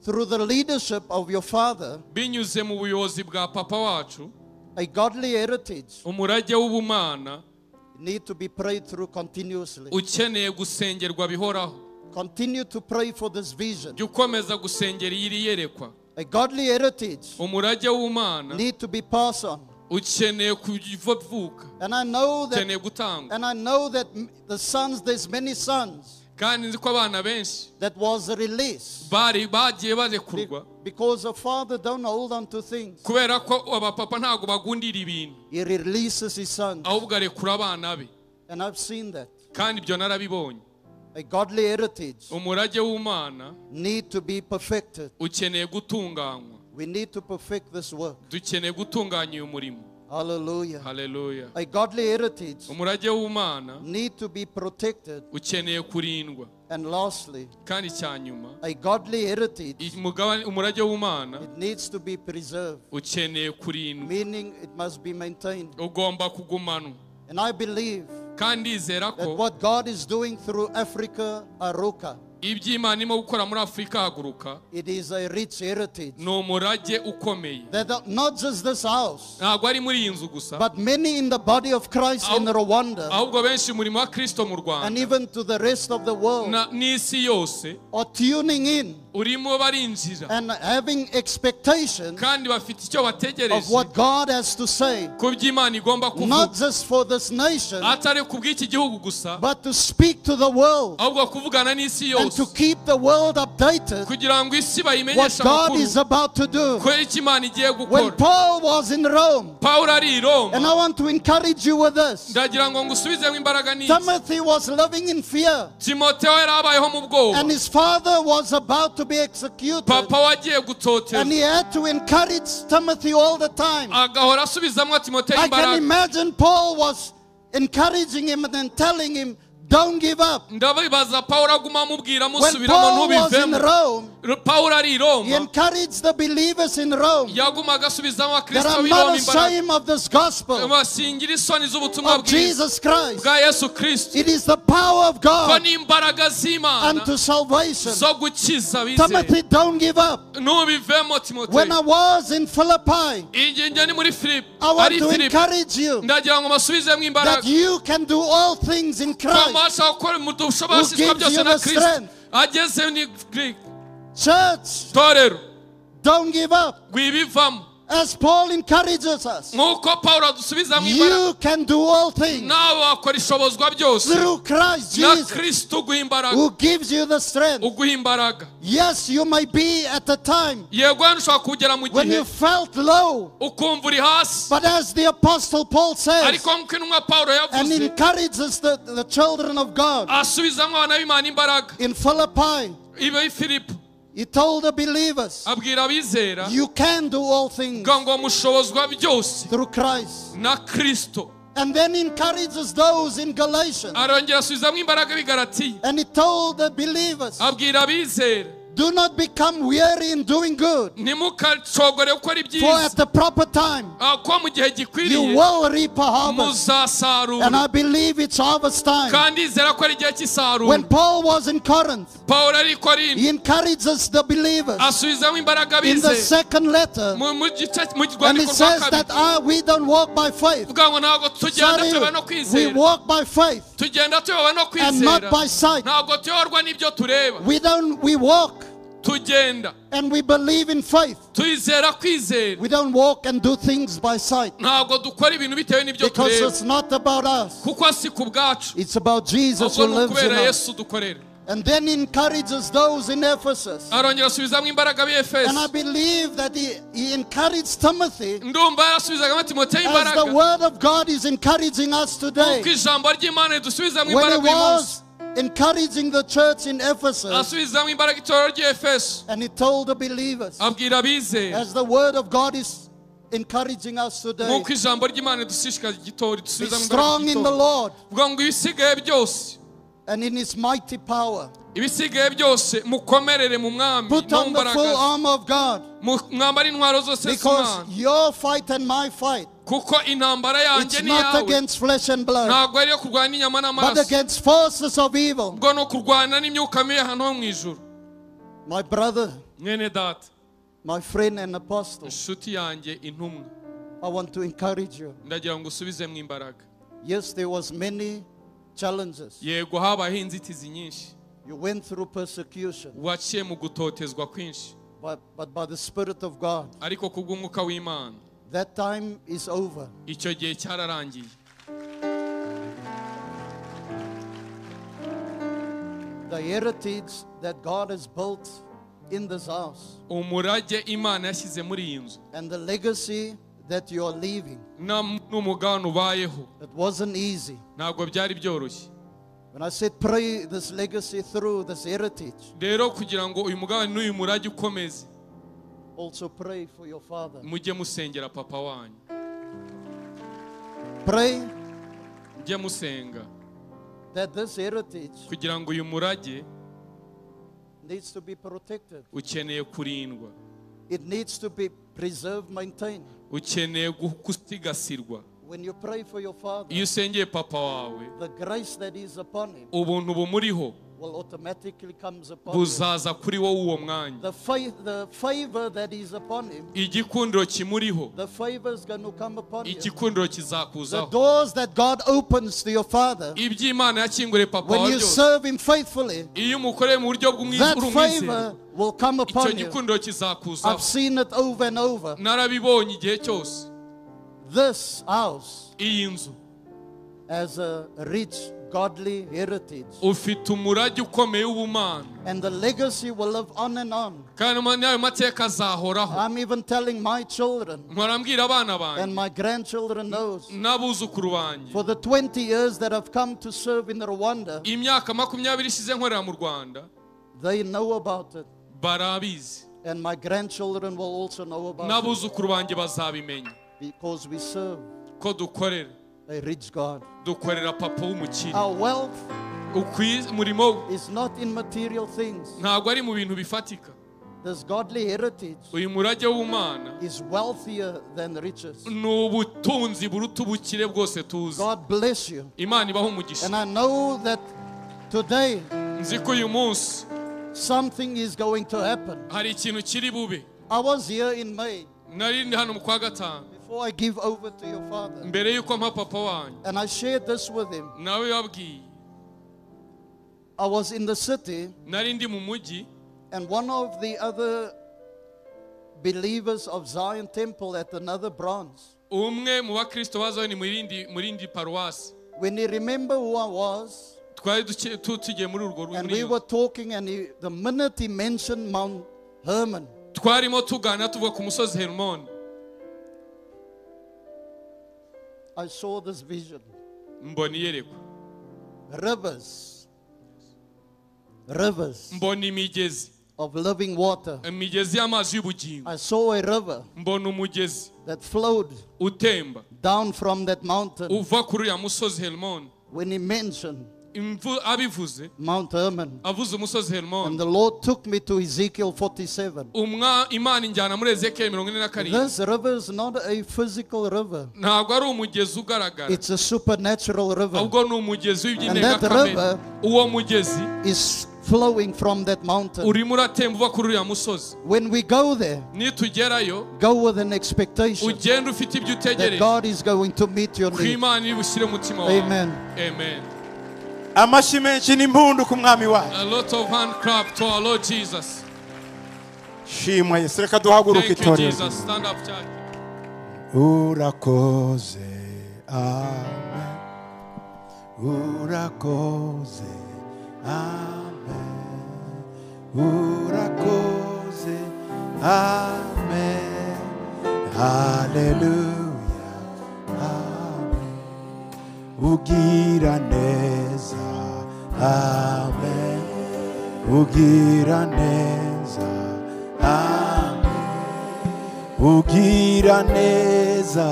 through the leadership of your father,
binyuze mu buyobozi bwa papa wacu
a godly heritage,
umurage w'ubumana
need to be prayed through continuously.
ukeneye gusengerwa bihoraho
Continue to pray for this vision.
jya ukomeza gusengera iri yerekwa
A godly heritage
umurage w'ubumana
need to be passed on.
ukeneye kuvuka
And I know that
ukeneye gutangwa
and I know that the sons, there's many sons
kandi nzi ko abana benshi
that was released.
bari bagiye barekurwa
because a father don't hold on to things.
kubera ko abapapa ntabwo bagundira ibintu
He releases his sons.
ahubwo arekura abana be
And I've seen that.
kandi ibyo narabibonye
A godly heritage
umurage w'umwana
need to be perfected.
ukeneye gutunganywa
We need to perfect this work.
dukeneye gutunganya uyu murimo
Hallelujah.
haleluya
A godly heritage
umurage w'umwana
need to be protected.
ukeneye kurindwa
And lastly,
kandi icya nyuma
a godly heritage
umurage w'umwana
it needs to be preserved,
ukeneye kurindwa
meaning it must be maintained.
ugomba kugumanwa
And I believe
kandi
that what God is doing through Africa Haguruka,
ibyo imana irimo gukora muri afurika haguruka
it is a rich heritage.
ni umurage ukomeye.
That not just this house,
ntabwo ari muri iyi nzu gusa.
but many in the body of Christ in Rwanda
ahubwo benshi umurimo wa kirisito mu
and
rwanda
even to the rest of the world
na- n'isi yose.
are tuning in
urimo barinjira.
and having expectation
kandi bafite icyo
of what God has to say,
ku by'imana igomba
not just for this nation,
atari ku bw'iki gihugu gusa.
but to speak to the world
ahubwo kuvugana n'isi
and to keep the world updated
kugira ngo isi
what God is about to do.
kubera icyo imana igiye
When Paul was in Rome,
pawulo ari i roma
and I want to encourage you with this.
ndagira ngo ngusubizemo imbaraga n'iki
Timothy was living in fear,
timoteyo yari abayeho mu bwoba.
and his father was about to be executed,
papa
and he had to encourage Timothy all the time.
agahora asubizamo timoteyo
I can imagine Paul was encouraging him and then telling him, Don't give up.
ndabibaza pawulo aguma amubwira
When
amusubiramo
Paul was in
ntubivemo.
Rome,
pawulo ari i
he
roma
encouraged the believers in Rome.
Yagumaga asubizamo abakristo
are
b'i roma imbaraga.
ashamed of this gospel.
Isoni z'ubutumwa
of
bwiza.
Jesus Christ.
bwa yesu kirisito
It is the power of
ko
God
n'imbaraga z'imana.
unto salvation.
zo gukiza
Timothy, don't give up.
ntubivemo
When I
timoteyo
was in Philippi,
igihe njye muri filipi
I want
ari
to
filipi
encourage you
ndagira ngo mbasubizemo
that
imbaraga
you can do all things in
ko
Christ.
mubasha gukora mu dushobashishwa
gives you the strength.
ageze ni Greek.
Church,
torero
don't give up. As Paul encourages us,
nk'uko pawulo adusubizamo imbaraga
you can do all things.
Nawe wakora ishobozwa byose.
Through Christ Jesus
kirisito uguha imbaraga.
who gives you the strength. Yes, you may be at a time
yego hano ushobora kugera mu
when you felt low,
ukumva uri hasi.
but as the Apostle Paul says
ariko nk'uko intumwa pawulo
and encourages the, the children of God
asubizamo abana b'imana imbaraga.
in Philippi, he told the believers,
abwira abizera
You can do all things
ngo ngo mushobozwa byose
through Christ.
na kirisito
And then encourages those in Galatians.
arongera asubizamo imbaraga bigaratiye
And he told the believers, Do not become weary in doing good,
ntimukacogore gukora
for at the proper time
Ah, ko mu gihe
you will reap a harvest. And I believe it's harvest time.
kandi izera ko ari igihe cy'isarura
When Paul was in Corinth,
pawulo ari i korinto
he encourages the believers.
Asubizamo imbaraga
in the second letter.
mu mu gice mu
And he says that ah, we don't walk by faith.
uvuga ngo ntabwo tugenda
Sorry,
tuyobowe no
we walk by faith
tugenda tuyobowe no
and not by sight.
ntabwo tuyoborwa n'ibyo tureba.
We don't we walk
tugenda
and we believe in faith.
tuyizera kwizera
We don't walk and do things by sight
ntabwo dukora ibintu bitewe n'ibyo
because it's not about us.
kuko si ku bwacu
It's about Jesus who lives in us. And then encourages those in Ephesus.
arongera asubizamo imbaraga b'i
And I believe that he, he encouraged Timothy
ndumva yarasubizagamo timoteyo
as the word of God is encouraging us today.
ijambo ry'imana ridusubizamo
When he was encouraging the church in Ephesus,
asubizamo imbaraga itorero ry'i efeso.
And he told the believers, as the word of God is encouraging us today,
nk'uko ijambo ry'imana ridushishikaje igitori
be strong in the Lord
vuga ngo ibisigaye byose
and in his mighty power.
ibisigaye byose mukomerere mu mwami
Put on the full armor of God.
Mu- mwambare intwaro zose
Because
z'imana
your fight and my fight,
kuko intambara yanjye
it's not
n'iyawe
against flesh and blood,
ntabwo ari iyo kurwana n'inyama
but
n'amaraso
against forces of evil.
ubwo ni ukurwana n'imyuka mibi ahantu ho mu
brother,
mwene data.
my friend and apostle,
inshuti yanjye intumwa.
I want to encourage you.
ndagira ngo usubizemo imbaraga.
Yes, there was many challenges.
yego habayeho inzitizi nyinshi.
You went through persecution,
waciye mu gutotezwa kwinshi.
But, but by the Spirit of God,
ariko kubw'umwuka w'imana
that time is over.
icyo gihe cyararangiye
The heritage that God has built in this house
umurage imana yashyize muri iyi nzu
and the legacy that you are leaving,
n'umugabane ubayeho
it wasn't easy.
ntabwo byari byoroshye
When I said pray this legacy through, this heritage,
rero kugira ngo uyu mugabane n'uyu murage ukomeze
also pray for your father.
mujye musengera papa wanyu
Pray
mujye musenga
that this heritage
kugira ngo uyu murage
needs to be protected.
ukeneye kurindwa
It needs to be preserved, maintained.
ukeneye gusigasirwa
When you pray for your father,
iyo usengeye papa wawe
the grace that is upon him
ubuntu bumuriho
will automatically comes upon you.
buzaza kuri wowe uwo mwanya
The favor that is upon him,
igikundiro kimuriho
the favor is going to come upon you.
igikundiro
The
kizakuzaho
doors that God opens to your father,
iby'imana yakinguriye papa
when you
byose
serve him faithfully,
iyo umukoreye mu buryo
that favor will come
icyo
upon you.
gikundiro kizakuzaho
I've seen it over and over.
narabibonye igihe cyose
This house
iyi nzu
has a rich godly heritage,
ufite umurage ukomeye w'ubumana
and the legacy will live on and on.
kandi n'ayo mateka azahoraho
I'm even telling my children
mbwira abana banjye
and my grandchildren knows.
n'abuzukuru banjye
For the 20 years that I've come to serve in Rwanda,
imyaka makumyabiri ishize nkorera mu rwanda
they know about it.
barabizi
And my grandchildren will also know about it.
n'abuzukuru banjye bazabimenya
Because we serve
ko dukorera
a rich God.
dukorera papa w'umukire
Our wealth
umurimo we
is not in material things.
ntabwo ari mu bintu bifatika
This godly heritage
uyu murage w'ubumana
is wealthier than riches.
ni ubutunzi buruta ubukire bwose tuzi
God bless you.
imana ibaho umugisha
And I know that today
nzi ko uyu munsi
something is going to happen.
hari ikintu kiri bube
I was here in May
nari hano mu kwa gatanu
before I give over to your father.
mbere y'uko mpa papa wanyu.
And I shared this with him.
nawe
I was in the city
nari ndi mu mujyi
And one of the other believers of Zion Temple at another branch,
umwe mu bakristo bazaho ni mu rindi mu rindi paruwasi
when he remembered who I was,
twari duke- tu- tugiye muri urwo
and we were talking, and he, the minute he mentioned Mount Hermon,
twarimo tuganira tuvuga ku musozi herimoni
I saw this vision.
iyerekwa
Rivers, rivers
imigezi
of living water.
imigezi y'amazi y'ubugingo
I saw a river
mbona umugezi
that flowed
utemba
down from that mountain.
uva kuri uriya musozi herimoni
When he mentioned
abivuze
Mount Hermon,
avuze umusozi
and the Lord took me to Ezekiel 47.
umwa imana injyana muri ezekiyeli mirongo ine na
This river is not a physical river.
ntabwo ari umugezi ugaragara
It's a supernatural river.
ahubwo ni umugezi
And that
w'iby'indengakamere
river-
uwo mugezi
Is flowing from that mountain.
urimo uratemba uva kuri uriya musozi
When we go there, go with an expectation
ugenda ufite ibyo
that God is going to meet your
ko
need.
imana iri bushyire umutima wawe
Amen.
amen
amashyi menshi n'impundu ku mwami wacu
a lot of hand clap to our lord jesus.
Shimwa yesu reka duhaguruke
thank you
itorero.
Jesus. Stand up church.
Urakoze amen. Urakoze amen. Urakoze amen. Haleluya ugira neza amen. Ugira neza amen. Ugira neza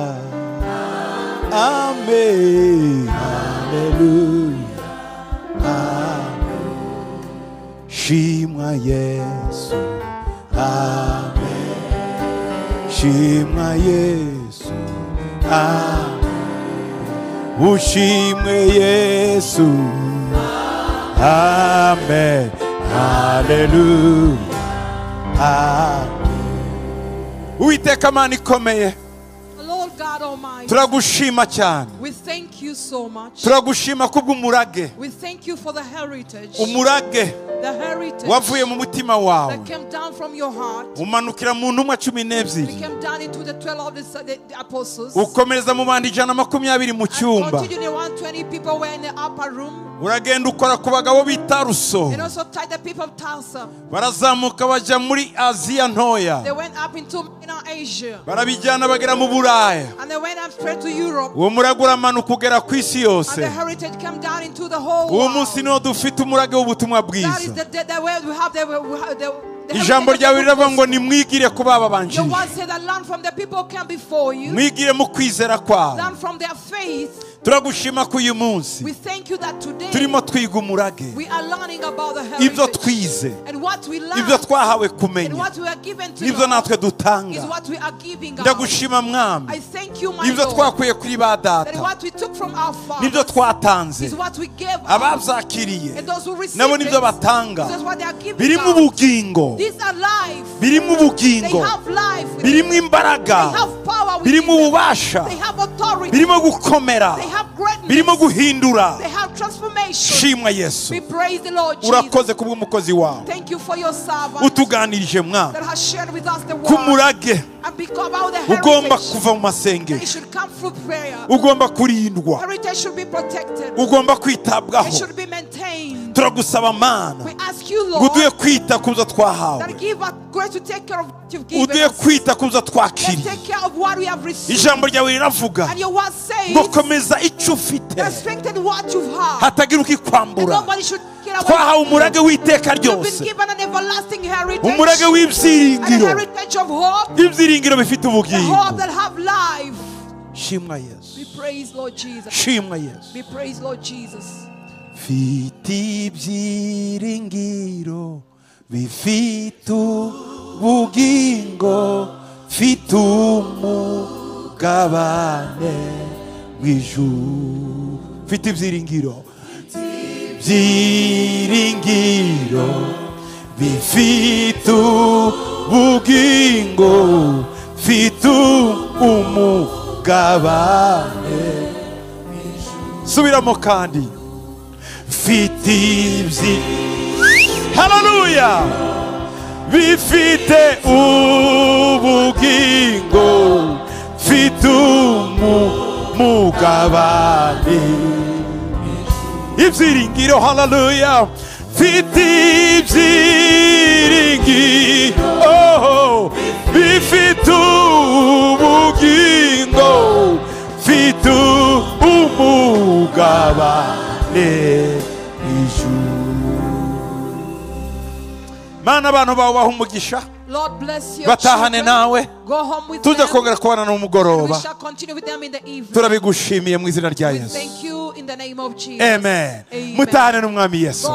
amen. Haleluya amen. Shimwa yesu. Amen. Shimwa yesu. Amen ushimwe yesu. Amen. Haleluya uwiteka mana ikomeye.
Lord God Almighty,
turagushima cyane.
we thank you so much.
turagushima kubw'umurage.
We thank you for the heritage,
umurage.
the heritage
wavuye mu mutima wawe. umanukira mu ntumwa cumi n'ebyiri. Ukomereza mu bantu ijana makumyabiri mu cyumba.
Continued the 120 people were in the upper room.
uragenda ukora ku bagabo bita ruso
And also touched the people of Tulsa.
barazamuka bajya muri aziya ntoya
They went up into Asia.
barabijyana bagera mu buraya
And they went up straight to Europe.
uwo murage uramanuka ugera ku isi
And
yose
the came down into the whole
uwo
world.
munsi niwo dufite umurage w'ubutumwa bwiza
the, the, the way we have the, we the, the
ijambo ryawe riravuga ngo nimwigire ku baba
Your
banjirije
word said that learn from the people came before you.
mwigire mu kwizera kwabo turagushima ko uyu munsi turimo twiga umurage. ibyo twize. ibyo twahawe kumenya. ni
byo
natwe dutanga. ndagushima mwami. Ibyo twakuye kuri ba data. ni
byo
twatanze. ababyakiriye nabo
ni
byo batanga. birimo ubugingo birimo ubugingo birimo imbaraga. Birimo ububasha birimo gukomera. Birimo guhindura.
They have transformation.
shimwa yesu.
We praise the Lord
urakoze kubw'umukozi wawe.
Thank you for your servant
utuganirije mwana
that has shared with us the
ku
word.
Murage
and become about the
ugomba kuva mu masengesho
should come through prayer.
ugomba kurindwa.
Heritage should be protected.
ugomba
It
kwitabwaho
should be maintained.
Turagusaba mana
We ask you,
ngo uduhe
Lord,
kwita ku byo twahawe
that give us grace to take care of what you've given
uduhe
us.
kwita ku byo twakiriye
take care of what we have received.
ijambo ryawe riravuga
And your word says
ngo komeza icyo ufite
what you've had.
hatagira
And
ukikwambura
nobody should get away
twahawe umurage w'iteka
You've
ryose
given an everlasting heritage.
umurage w'ibyiringiro
heritage of hope.
ibyiringiro bifite ubugingo
hope that have life.
shimwa yesu
We praise Lord Jesus.
shimwa yesu bifite ibyiringiro bifite ubugingo bifite umugabane w'ijuru bifite ibyiringiro byiringiro bifite ubugingo bifite umugabane subiramo kandi. Mfite ibyi haleluya bifite ubugingo mfite umugabane ibyiringiro haleluya mfite ibyiringiro oh, bifite ubugingo mfite umugabane mana abantu bawe baha umugisha
Lord bless your
batahane nawe.
Go home with
tujya kongera kubana
we
n'umugoroba
shall continue with them in the evening.
turabigushimiye mu izina rya yesu.
thank you in the name of Jesus.
amen. Mutahane n'umwami yesu